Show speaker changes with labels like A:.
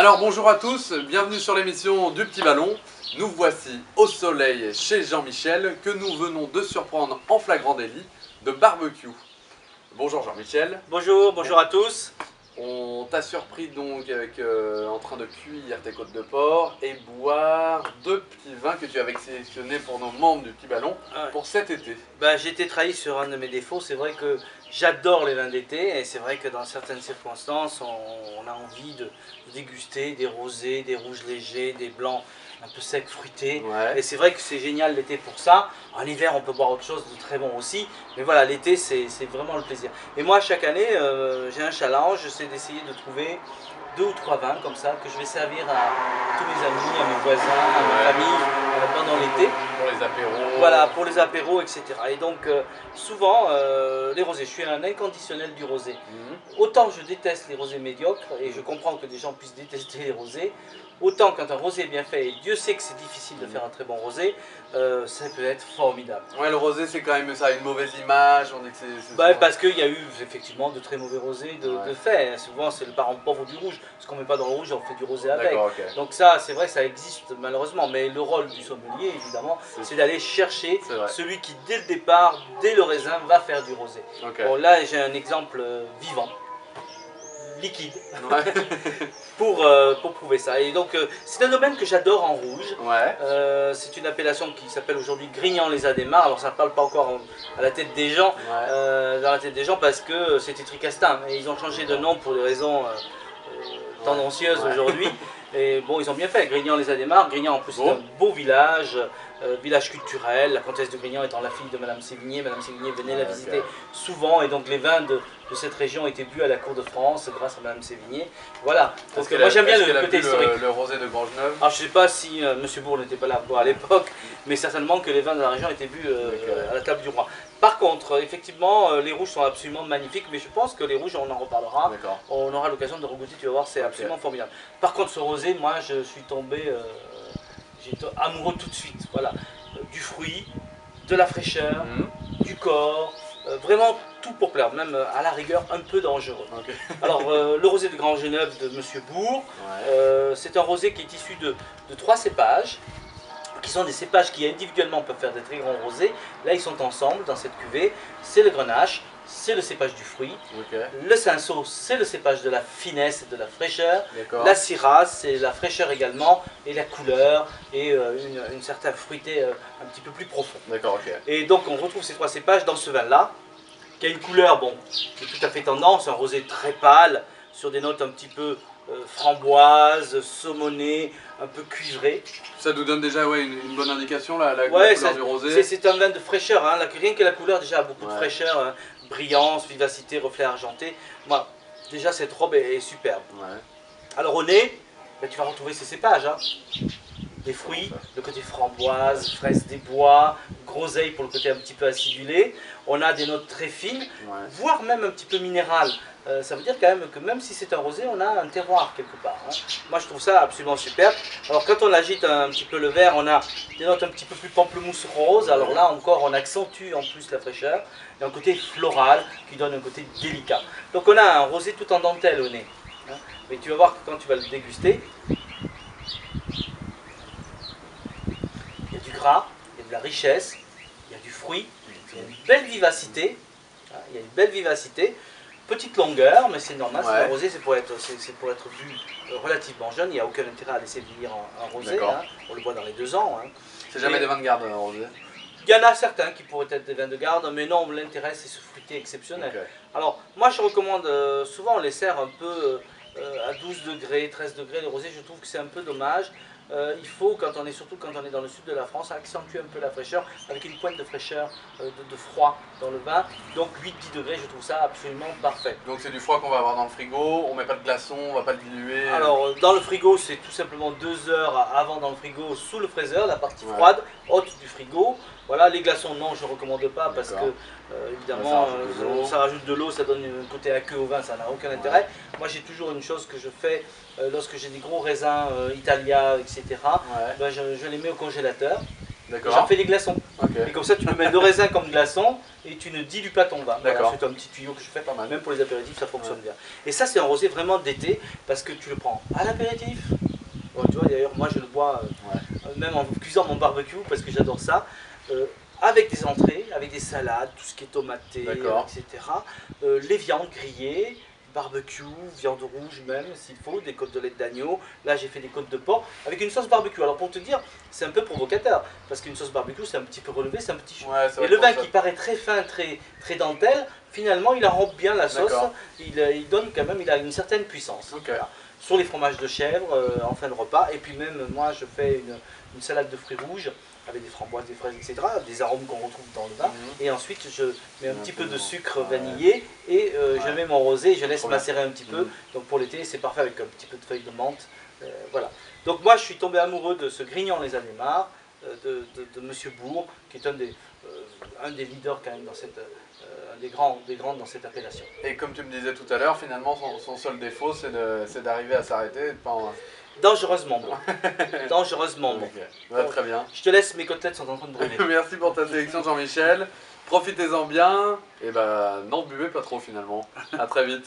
A: Alors bonjour à tous, bienvenue sur l'émission du Petit Ballon. Nous voici au soleil chez Jean-Michel que nous venons de surprendre en flagrant délit de barbecue. Bonjour Jean-Michel.
B: Bonjour, bonjour à tous.
A: On t'a surpris donc avec, euh, en train de cuire tes côtes de porc et boire deux petits vins que tu avais sélectionnés pour nos membres du Petit Ballon
B: Ah ouais.
A: pour cet été.
B: Bah, j'ai été trahi sur un de mes défauts. C'est vrai que j'adore les vins d'été et c'est vrai que dans certaines circonstances, on, on a envie de, de déguster des rosés, des rouges légers, des blancs un peu secs, fruités.
A: Ouais.
B: Et c'est vrai que c'est génial l'été pour ça. En hiver, on peut boire autre chose de très bon aussi. Mais voilà, l'été, c'est c'est vraiment le plaisir. Et moi, chaque année, euh, j'ai un challenge. J'essaie d'essayer de trouver deux ou trois vins comme ça que je vais servir à tous mes amis, à mes voisins, à ma famille euh, pendant l'été.
A: Pour les apéros.
B: Voilà, pour les apéros, etc. Et donc, euh, souvent, euh, les rosés. Je suis un inconditionnel du rosé.
A: Mhm.
B: Autant je déteste les rosés médiocres, et je comprends que des gens puissent détester les rosés, autant quand un rosé est bien fait, et Dieu sait que c'est difficile de faire un très bon rosé, euh, ça peut être formidable.
A: Ouais, le rosé c'est quand même ça, a une mauvaise image. On dit que
B: Bah, parce qu'il y a eu effectivement de très mauvais rosés de,
A: Ouais.
B: de fait. Souvent, c'est le parent pauvre du rouge. Ce qu'on met pas dans le rouge, on fait du rosé avec. Donc ça, c'est vrai que ça existe malheureusement, mais le rôle du sommelier, évidemment,
A: C'est-
B: d'aller chercher celui qui, dès le départ, dès le raisin, va faire du rosé. Bon, là, j'ai un exemple euh, vivant, liquide,
A: Ouais.
B: pour, euh, pour prouver ça. Et donc, euh, c'est un domaine que j'adore en rouge.
A: ouais.
B: Euh, c'est une appellation qui s'appelle aujourd'hui Grignan les Adémars. Alors, ça ne parle pas encore en- à la tête des gens,
A: Ouais.
B: dans la tête des gens, parce que c'était Tricastin. Et ils ont changé de nom pour des raisons tendancieuses aujourd'hui. Et bon, ils ont bien fait. Grignan les Adémars. Grignan, en plus, c'est un beau village. Euh, village culturel, la comtesse de Grignan étant la fille de Madame Sévigné, Madame Sévigné venait la
A: ok.
B: visiter souvent et donc les vins de, de cette région étaient bu à la cour de France grâce à Madame Sévigné. Voilà, donc
A: qu'elle
B: moi j'aime bien le côté historique.
A: Le, le rosé de Grangeneuve.
B: Alors je sais pas si euh, Monsieur Bourg n'était pas là à l'époque, mais certainement que les vins de la région étaient bu euh, à la table du roi. Par contre, effectivement, euh, les rouges sont absolument magnifiques, mais je pense que les rouges, on en reparlera. On aura l'occasion de regoûter, tu vas voir, c'est absolument formidable. Par contre, ce rosé, moi, je suis tombé euh, j'ai été amoureux tout de suite. Voilà, Euh, du fruit, de la fraîcheur,
A: Mhm.
B: du corps, euh, vraiment tout pour plaire, même euh, à la rigueur un peu dangereux. Alors, euh, le rosé de Grand Genève de Monsieur Bourg,
A: Ouais.
B: c'est un rosé qui est issu de, de trois cépages, qui sont des cépages qui individuellement peuvent faire des très grands rosés. Là, ils sont ensemble dans cette cuvée. C'est le grenache, c'est le cépage du fruit. Le cinsault, c'est le cépage de la finesse et de la fraîcheur. La syrah, c'est la fraîcheur également, et la couleur, et euh, une, une certaine fruité euh, un petit peu plus profonde. Et donc on retrouve ces trois cépages dans ce vin-là, qui a une couleur, bon, qui est tout à fait tendance, un rosé très pâle, sur des notes un petit peu euh, framboise, saumonée, un peu cuivré.
A: Ça nous donne déjà ouais, une, une bonne indication là, la, couleur
B: ça-
A: du
B: C'est
A: rosé.
B: c'est un vin de fraîcheur, hein, la- rien que la couleur déjà a beaucoup de fraîcheur, hein, brillance, vivacité, reflet argenté. Moi, déjà cette robe est, est superbe.
A: Ouais.
B: Alors au nez, ben, tu vas retrouver ces cépages. hein. Des fruits, le côté framboise, fraise des bois, groseille pour le côté un petit peu acidulé. On a des notes très fines,
A: Ouais.
B: voire même un petit peu minérales. Euh, ça veut dire quand même que même si c'est un rosé, on a un terroir quelque part. hein. Moi je trouve ça absolument superbe. Alors quand on agite un petit peu le verre, on a des notes un petit peu plus pamplemousse rose. Alors là encore, on accentue en plus la fraîcheur. Et un côté floral qui donne un côté délicat. Donc on a un rosé tout en dentelle au nez. hein. Mais tu vas voir que quand tu vas le déguster, il y a du gras, il y a de la richesse, il y a du fruit, il y a une belle vivacité. hein, Il y a une belle vivacité. Petite longueur, mais c'est normal, c'est
A: Ouais.
B: un rosé, c'est pour être, c'est, c'est pour être bu euh, relativement jeune. Il n'y a aucun intérêt à laisser vieillir un, un rosé.
A: D'accord.
B: hein. On le boit dans les deux ans. hein.
A: C'est jamais
B: Et-
A: des vins de garde un rosé.
B: Il y en a certains qui pourraient être des vins de garde, mais non, l'intérêt c'est ce fruité exceptionnel. Alors, moi je recommande, euh, souvent on les sert un peu euh, à 12 degrés, 13 degrés, les rosés, je trouve que c'est un peu dommage. Euh, il faut, quand on est surtout quand on est dans le sud de la France, accentuer un peu la fraîcheur avec une pointe de fraîcheur, euh, de, de froid dans le vin. Donc 8-10 degrés, je trouve ça absolument parfait.
A: Donc c'est du froid qu'on va avoir dans le frigo, on met pas de glaçons, on va pas le diluer.
B: Alors, euh, dans le frigo, c'est tout simplement 2 heures avant dans le frigo, sous le fraiseur, la partie
A: Ouais.
B: froide, haute du frigo. Voilà, les glaçons, non, je ne recommande pas parce que, euh, évidemment,
A: Ça rajoute de
B: euh,
A: l'eau.
B: ça rajoute de l'eau, ça donne un côté aqueux au vin, ça n'a aucun intérêt. Moi, j'ai toujours une chose que je fais euh, lorsque j'ai des gros raisins euh, Italia, etc.
A: Ouais.
B: Ben, je, je les mets au congélateur. J'en fais des glaçons. Et comme ça, tu peux mettre le raisin comme glaçon et tu ne dilues pas ton vin. Voilà, c'est un petit tuyau que je fais
A: Pas mal.
B: Même pour les apéritifs, ça fonctionne bien. Et ça, c'est un rosé vraiment d'été parce que tu le prends à l'apéritif. Bon, tu vois, d'ailleurs, moi, je le bois même en cuisant mon barbecue parce que j'adore ça. Euh, avec des entrées, avec des salades, tout ce qui est tomaté, etc. Euh, les viandes grillées, barbecue, viande rouge même s'il faut, des côtes de lait d'agneau. Là j'ai fait des côtes de porc avec une sauce barbecue. Alors pour te dire, c'est un peu provocateur parce qu'une sauce barbecue c'est un petit peu relevé, c'est un petit chou.
A: Ouais,
B: Et le vin qui paraît très fin, très, très dentelle, finalement il enrobe bien la sauce, il, euh, il donne quand même, il a une certaine puissance. Voilà. Sur les fromages de chèvre euh, en fin de repas, et puis même moi je fais une, une salade de fruits rouges avec des framboises, des fraises, etc. Des arômes qu'on retrouve dans le vin.
A: Mhm.
B: Et ensuite je mets un
A: Un
B: petit
A: peu
B: peu de sucre
A: ouais.
B: vanillé et euh, je mets mon rosé, je laisse macérer un petit peu.
A: Mhm.
B: Donc pour l'été c'est parfait avec un petit peu de feuilles de menthe. Euh, voilà. Donc moi je suis tombé amoureux de ce Grignon les euh, de, de, de Monsieur Bourg, qui est un des, un des leaders quand même dans cette, euh, un des grands, des grands dans cette appellation.
A: Et comme tu me disais tout à l'heure, finalement, son, son seul défaut, c'est d'arriver à s'arrêter et de pas en...
B: Dangereusement bon. Dangereusement bon.
A: Ouais, très bien.
B: Je te laisse, mes côtelettes sont en train de brûler.
A: Merci pour ta sélection, Jean-Michel. Profitez-en bien. Et bah, n'en buvez pas trop finalement. À très vite.